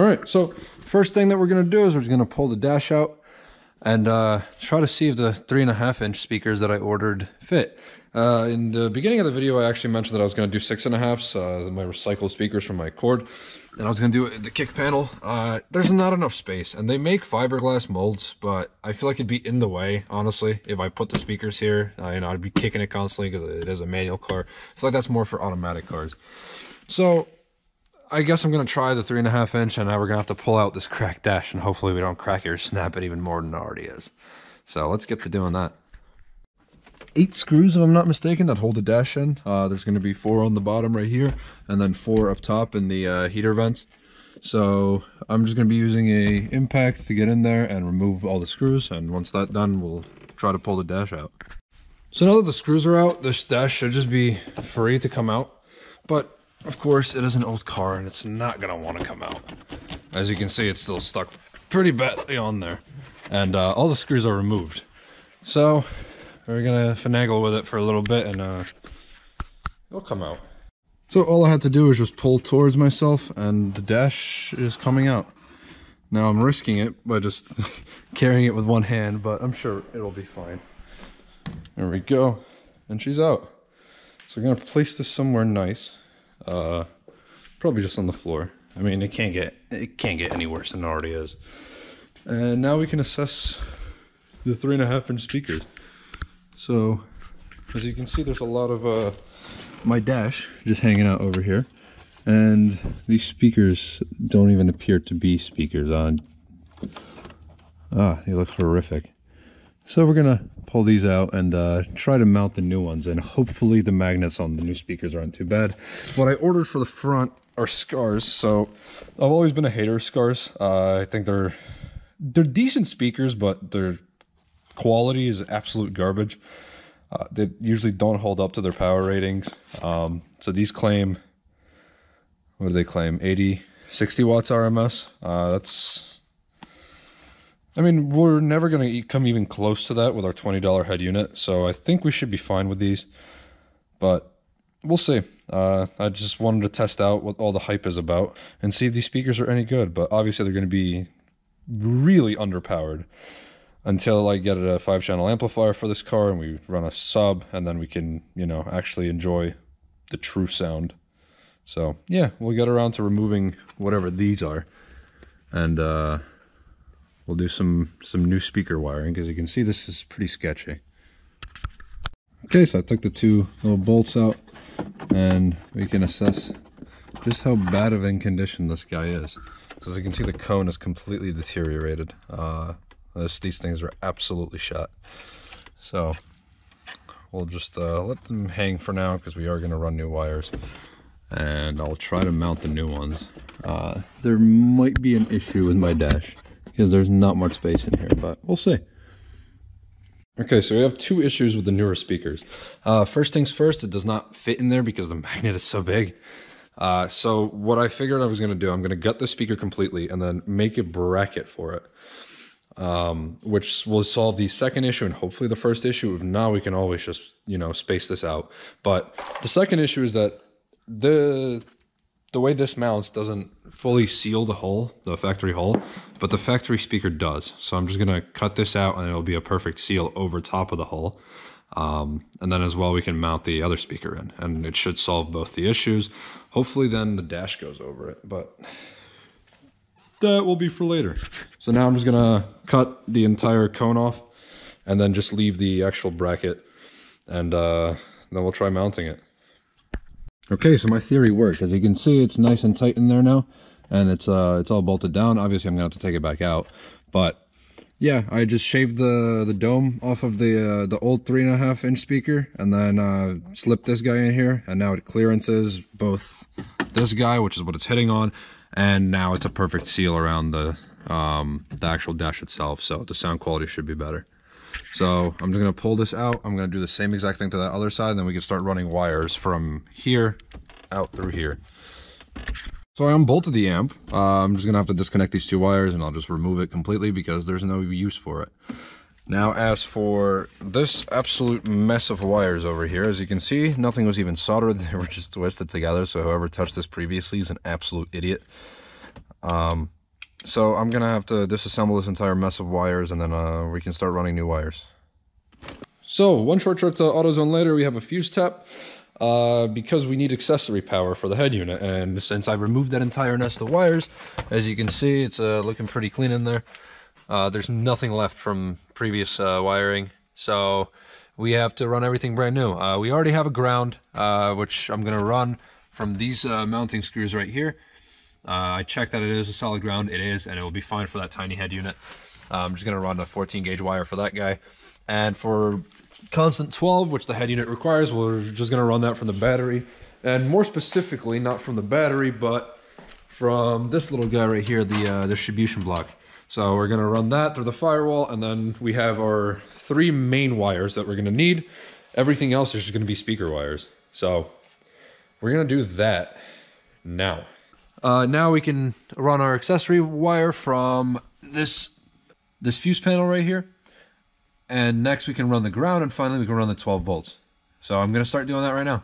All right, so first thing that we're gonna do is we're gonna pull the dash out and uh, try to see if the three and a half inch speakers that I ordered fit. Uh, in the beginning of the video, I actually mentioned that I was going to do six and a halfs, uh, my recycled speakers from my cord, and I was going to do it the kick panel. Uh, there's not enough space, and they make fiberglass molds, but I feel like it'd be in the way, honestly, if I put the speakers here. Uh, you know, I'd be kicking it constantly because it is a manual car. I feel like that's more for automatic cars. So I guess I'm to try the three and a half inch, and now we're to have to pull out this cracked dash, and hopefully we don't crack it or snap it even more than it already is. So let's get to doing that eight screws, if I'm not mistaken, that hold the dash in. Uh, there's to be four on the bottom right here, and then four up top in the uh, heater vents. So I'm just to be using a impact to get in there and remove all the screws, and once that's done, we'll try to pull the dash out. So now that the screws are out, this dash should just be free to come out. But, of course, it is an old car, and it's not going to want to come out. As you can see, it's still stuck pretty badly on there. And uh, all the screws are removed. So we're gonna finagle with it for a little bit and uh, it'll come out. So all I had to do was just pull towards myself and the dash is coming out. Now I'm risking it by just carrying it with one hand, but I'm sure it'll be fine. There we go. And she's out. So we're gonna place this somewhere nice. Uh, probably just on the floor. I mean, it can't get it can't get any worse than it already is. And now we can assess the three and a half inch speakers. So, as you can see, there's a lot of uh, my dash just hanging out over here. And these speakers don't even appear to be speakers on. Ah, they look horrific. So we're gonna pull these out and uh, try to mount the new ones and hopefully the magnets on the new speakers aren't too bad. What I ordered for the front are Skars. So I've always been a hater of Skars. Uh, I think they're they're decent speakers, but their quality is absolute garbage. Uh, they usually don't hold up to their power ratings. Um, so these claim, what do they claim? 80, 60 watts RMS. Uh, that's, I mean, we're never going to come even close to that with our $20 head unit. So I think we should be fine with these, but we'll see. Uh, I just wanted to test out what all the hype is about and see if these speakers are any good. But obviously, they're going to be really underpowered until I get a five channel amplifier for this car and we run a sub and then we can, you know, actually enjoy the true sound. So yeah, we'll get around to removing whatever these are. And uh, we'll do some, some new speaker wiring because you can see this is pretty sketchy. Okay, so I took the two little bolts out and we can assess just how bad of in condition this guy is. So As you can see, the cone is completely deteriorated. Uh, this, these things are absolutely shot. So we'll just uh, let them hang for now because we are going to run new wires. And I'll try to mount the new ones. Uh, there might be an issue with my dash because there's not much space in here, but we'll see. Okay, so we have two issues with the newer speakers. Uh, first things first, it does not fit in there because the magnet is so big. Uh, so what I figured I was going to do, I'm going to gut the speaker completely and then make a bracket for it um, which will solve the second issue and hopefully the first issue. If not, we can always just you know space this out. But the second issue is that the the way this mounts doesn't fully seal the hole, the factory hole, but the factory speaker does. So I'm just gonna cut this out and it'll be a perfect seal over top of the hole. Um, and then as well, we can mount the other speaker in and it should solve both the issues. Hopefully then the dash goes over it, but that will be for later. So now I'm just gonna cut the entire cone off and then just leave the actual bracket and uh, then we'll try mounting it. Okay, so my theory worked. As you can see, it's nice and tight in there now and it's uh, it's all bolted down. Obviously, I'm gonna have to take it back out, but yeah, I just shaved the the dome off of the uh, the old three and a half inch speaker, and then uh, slipped this guy in here, and now it clearances both this guy, which is what it's hitting on, and now it's a perfect seal around the um, the actual dash itself so the sound quality should be better so I'm just gonna pull this out I'm gonna do the same exact thing to that other side and then we can start running wires from here out through here so I unbolted the amp uh, I'm just gonna have to disconnect these two wires and I'll just remove it completely because there's no use for it now, as for this absolute mess of wires over here, as you can see, nothing was even soldered. They were just twisted together, so whoever touched this previously is an absolute idiot. Um, so I'm gonna have to disassemble this entire mess of wires and then uh, we can start running new wires. So one short trip to AutoZone later, we have a fuse tap uh, because we need accessory power for the head unit. And since I removed that entire nest of wires, as you can see, it's uh, looking pretty clean in there. Uh, there's nothing left from previous uh, wiring. So we have to run everything brand new. Uh, we already have a ground, which I'm gonna run from these mounting screws right here. I checked that it is a solid ground. It is, and it will be fine for that tiny head unit. I'm just gonna run a 14 gauge wire for that guy. And for constant 12, which the head unit requires, we're just going to run that from the battery. And more specifically, not from the battery, but from this little guy right here, the uh, distribution block. So we're going to run that through the firewall, and then we have our three main wires that we're going to need. Everything else is just going to be speaker wires. So we're going to do that now. Uh, now we can run our accessory wire from this this fuse panel right here and next we can run the ground, and finally we can run the 12 volts. So I'm going to start doing that right now.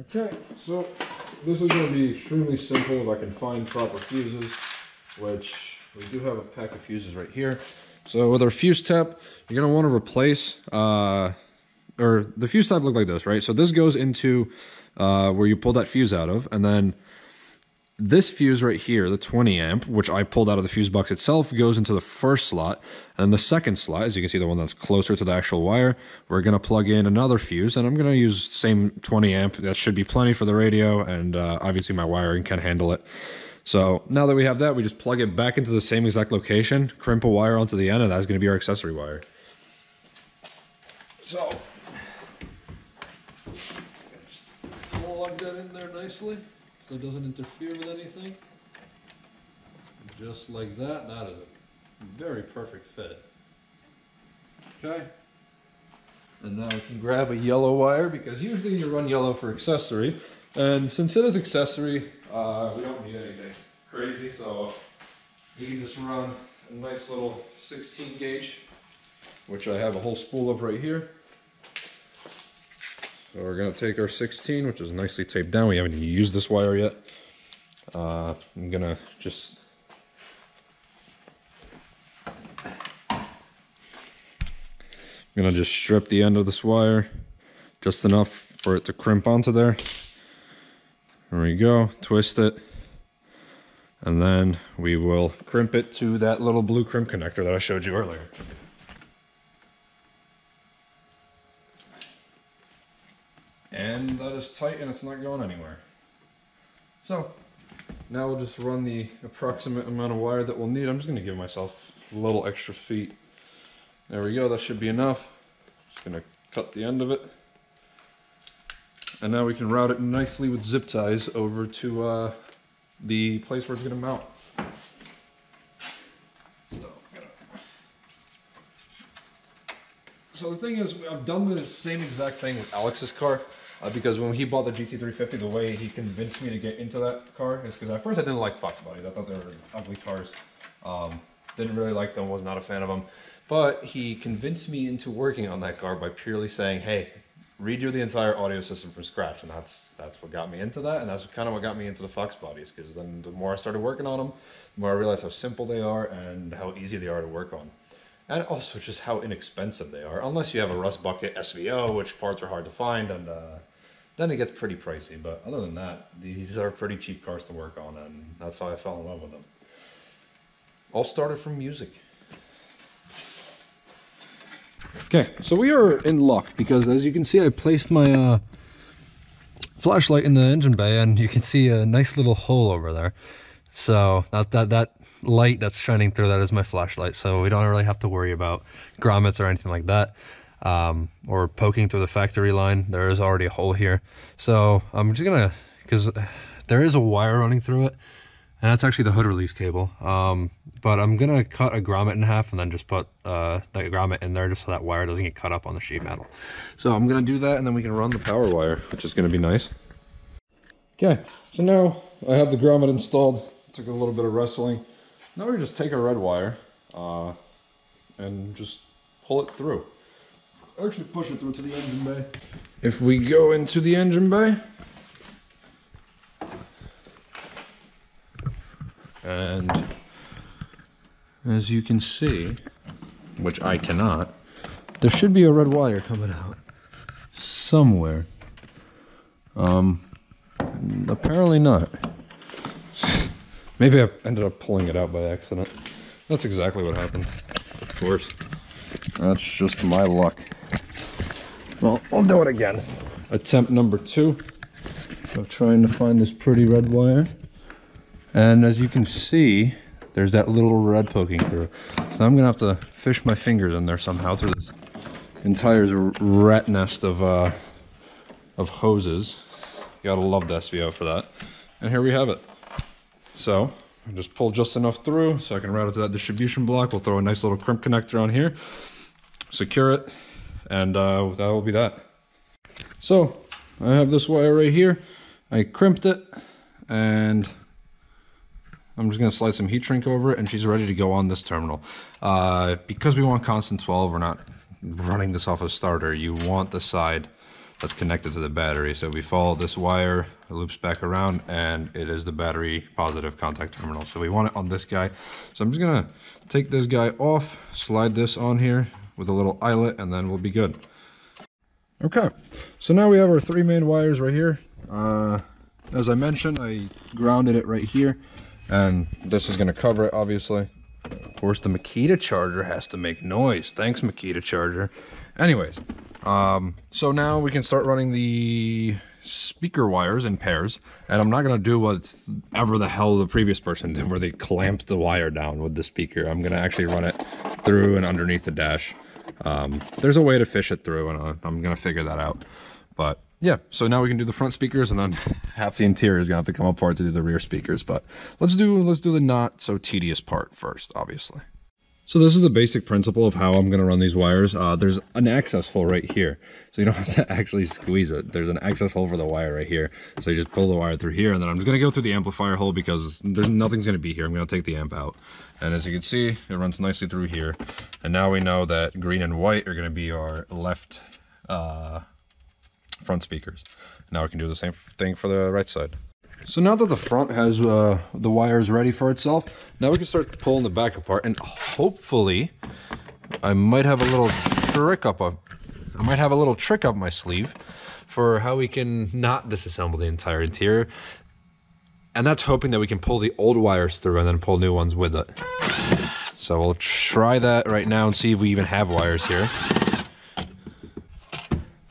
Okay, so this is going to be extremely simple if I can find proper fuses, which we do have a pack of fuses right here. So with our fuse tap, you're going to want to replace, uh, or the fuse tap look like this, right? So this goes into uh, where you pull that fuse out of, and then this fuse right here, the 20 amp, which I pulled out of the fuse box itself, goes into the first slot. And the second slot, as you can see, the one that's closer to the actual wire, we're going to plug in another fuse. And I'm going to use same 20 amp. That should be plenty for the radio. And uh, obviously my wiring can handle it. So now that we have that, we just plug it back into the same exact location, crimp a wire onto the end, and that's going to be our accessory wire. So, just plug that in there nicely so it doesn't interfere with anything. Just like that, that is a very perfect fit. Okay. And now we can grab a yellow wire because usually you run yellow for accessory. And since it is accessory, uh, we don't need anything crazy. So you can just run a nice little 16 gauge, which I have a whole spool of right here. So we're going to take our 16, which is nicely taped down. We haven't used this wire yet. Uh, I'm going to just... I'm going to just strip the end of this wire just enough for it to crimp onto there. There we go. Twist it. And then we will crimp it to that little blue crimp connector that I showed you earlier. And that is tight and it's not going anywhere. So now we'll just run the approximate amount of wire that we'll need. I'm just going to give myself a little extra feet. There we go, that should be enough. Just going to cut the end of it. And now we can route it nicely with zip ties over to uh, the place where it's going to mount. So the thing is, I've done the same exact thing with Alex's car. Uh, because when he bought the GT350, the way he convinced me to get into that car is because at first I didn't like Fox bodies. I thought they were ugly cars. Um, didn't really like them, was not a fan of them. But he convinced me into working on that car by purely saying, hey, redo the entire audio system from scratch. And that's that's what got me into that. And that's kind of what got me into the Fox bodies. Because then the more I started working on them, the more I realized how simple they are and how easy they are to work on. And also just how inexpensive they are. Unless you have a rust bucket SVO, which parts are hard to find. And uh, then it gets pretty pricey, but other than that, these are pretty cheap cars to work on, and that's how I fell in love with them. All started from music. Okay, so we are in luck because as you can see, I placed my uh, flashlight in the engine bay, and you can see a nice little hole over there. So that that that light that's shining through that is my flashlight. So we don't really have to worry about grommets or anything like that um, or poking through the factory line. There is already a hole here. So I'm just gonna, because there is a wire running through it, and that's actually the hood release cable. Um, but I'm gonna cut a grommet in half and then just put uh, the grommet in there just so that wire doesn't get cut up on the sheet metal. So I'm gonna do that and then we can run the power wire, which is gonna be nice. Okay, so now I have the grommet installed. Took a little bit of wrestling. Now we just take a red wire uh, and just pull it through actually push it through to the engine bay. If we go into the engine bay, And as you can see, which I cannot, there should be a red wire coming out somewhere. Um, apparently not. Maybe I ended up pulling it out by accident. That's exactly what happened. Of course. That's just my luck. Well, I'll do it again. Attempt number two of trying to find this pretty red wire. And as you can see, there's that little red poking through. So I'm gonna have to fish my fingers in there somehow through this entire rat nest of uh, of hoses. You gotta love the SVO for that. And here we have it. So I just pull just enough through so I can route it to that distribution block. We'll throw a nice little crimp connector on here, secure it, and uh, that will be that. So I have this wire right here. I crimped it and I'm just going to slide some heat shrink over it and she's ready to go on this terminal. Uh, because we want constant 12, we're not running this off a starter. You want the side that's connected to the battery. So we follow this wire, it loops back around and it is the battery positive contact terminal. So we want it on this guy. So I'm just to take this guy off, slide this on here with a little eyelet and then we'll be good. Okay, so now we have our three main wires right here. Uh, as I mentioned, I grounded it right here and this is to cover it obviously of course the makita charger has to make noise thanks makita charger anyways um, so now we can start running the speaker wires in pairs and i'm not going to do whatever the hell the previous person did where they clamped the wire down with the speaker i'm going to actually run it through and underneath the dash um, there's a way to fish it through and uh, i'm going to figure that out but yeah, so now we can do the front speakers and then half the interior is gonna have to come apart to do the rear speakers. But let's do let's do the not so tedious part first, obviously. So this is the basic principle of how I'm gonna run these wires. Uh, there's an access hole right here. So you don't have to actually squeeze it. There's an access hole for the wire right here. So you just pull the wire through here and then I'm just gonna go through the amplifier hole because there's nothing's gonna be here. I'm gonna take the amp out. And as you can see, it runs nicely through here. And now we know that green and white are gonna be our left uh, front speakers. Now we can do the same thing for the right side. So now that the front has uh, the wires ready for itself, now we can start pulling the back apart and hopefully I might have a little trick up a, I might have a little trick up my sleeve for how we can not disassemble the entire interior. And that's hoping that we can pull the old wires through and then pull new ones with it. So we'll try that right now and see if we even have wires here.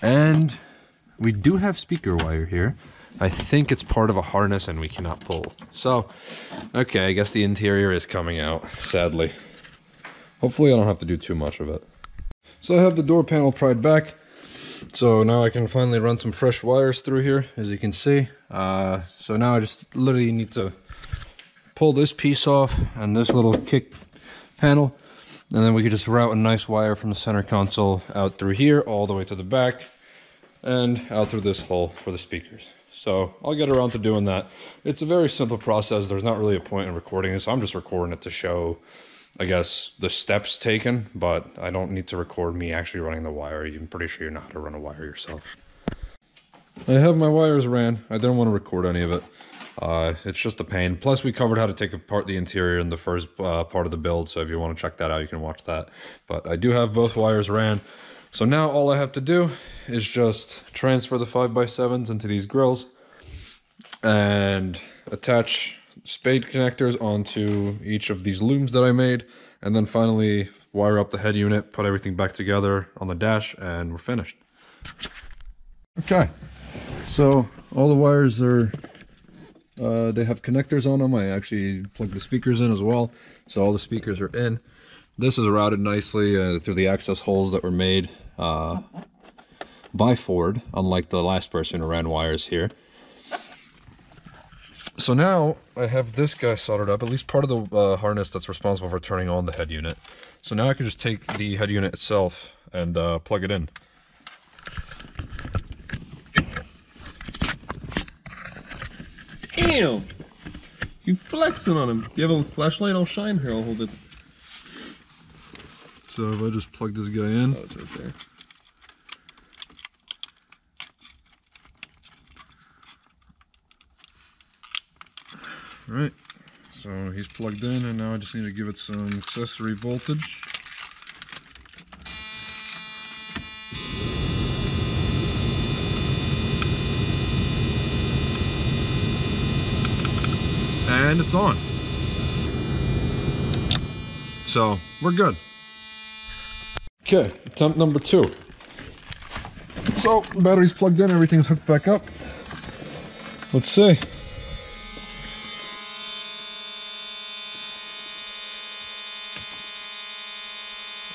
And we do have speaker wire here. I think it's part of a harness and we cannot pull. So, okay, I guess the interior is coming out, sadly. Hopefully I don't have to do too much of it. So I have the door panel pried back. So now I can finally run some fresh wires through here, as you can see. Uh, so now I just literally need to pull this piece off and this little kick panel. And then we could just route a nice wire from the center console out through here all the way to the back and out through this hole for the speakers. So I'll get around to doing that. It's a very simple process. There's not really a point in recording this. I'm just recording it to show, I guess, the steps taken, but I don't need to record me actually running the wire. I'm pretty sure you know how to run a wire yourself. I have my wires ran. I didn't want to record any of it. Uh, it's just a pain. Plus, we covered how to take apart the interior in the first uh, part of the build, so if you want to check that out, you can watch that. But I do have both wires ran. So now all I have to do is just transfer the 5x7s into these grills and attach spade connectors onto each of these looms that I made and then finally wire up the head unit, put everything back together on the dash and we're finished. Okay, so all the wires are, uh, they have connectors on them. I actually plugged the speakers in as well. So all the speakers are in. This is routed nicely uh, through the access holes that were made uh, by Ford, unlike the last person who ran wires here. So now I have this guy soldered up, at least part of the uh, harness that's responsible for turning on the head unit. So now I can just take the head unit itself and uh, plug it in. Damn! You flexing on him. Do you have a flashlight? I'll shine here. I'll hold it. So if I just plug this guy in. Oh, it's right there. All right. So he's plugged in and now I just need to give it some accessory voltage. And it's on. So we're good. Okay, attempt number two. So the battery's plugged in, everything's hooked back up. Let's see.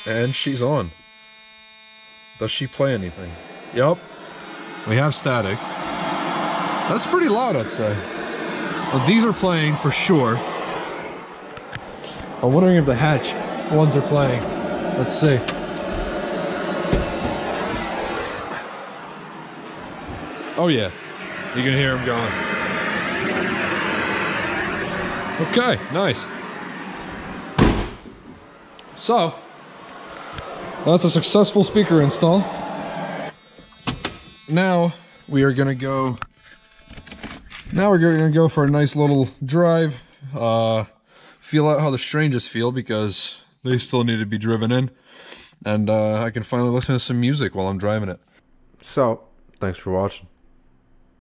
And she's on. Does she play anything? Yep. We have static. That's pretty loud, I'd say. Well, these are playing for sure. I'm wondering if the hatch ones are playing. Let's see. Oh yeah, you can hear them going. Okay, nice. So, that's a successful speaker install. Now, we are gonna go, now we're gonna go for a nice little drive, uh, feel out how the strangers feel because they still need to be driven in. And uh, I can finally listen to some music while I'm driving it. So, thanks for watching.